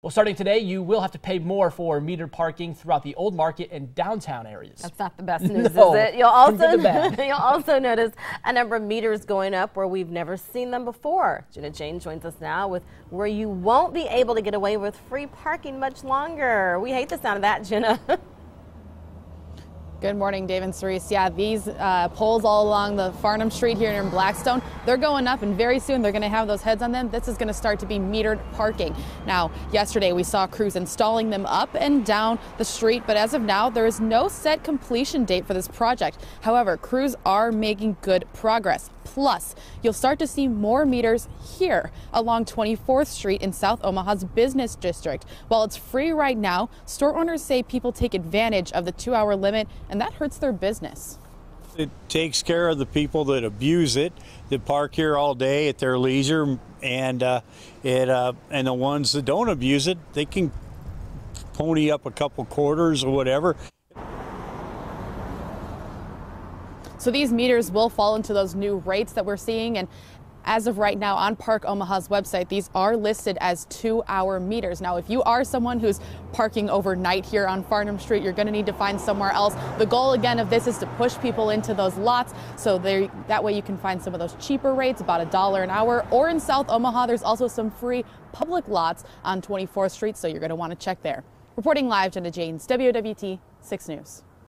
Well, starting today, you will have to pay more for metered parking throughout the old market and downtown areas. That's not the best news, No, is it? You'll also you'll also notice a number of meters going up where we've never seen them before. Jenna Jane joins us now with where you won't be able to get away with free parking much longer. We hate the sound of that, Jenna. Good morning, Dave and Serese. Yeah, these uh, poles all along the Farnam Street here in Blackstone, they're going up and very soon they're going to have those heads on them. This is going to start to be metered parking. Now, yesterday we saw crews installing them up and down the street, but as of now, there is no set completion date for this project. However, crews are making good progress. Plus, you'll start to see more meters here along 24th Street in South Omaha's business district. While it's free right now, store owners say people take advantage of the two hour limit and that hurts their business. It takes care of the people that abuse it, that park here all day at their leisure, and uh, it uh, and the ones that don't abuse it, they can pony up a couple quarters or whatever. So these meters will fall into those new rates that we're seeing. And as of right now on Park Omaha's website, these are listed as two hour meters. Now, if you are someone who's parking overnight here on Farnam Street, you're going to need to find somewhere else. The goal again of this is to push people into those lots so that way you can find some of those cheaper rates, about a dollar an hour. Or in South Omaha, there's also some free public lots on 24th Street, so you're going to want to check there. Reporting live, Jenna Janes, WOWT 6 News.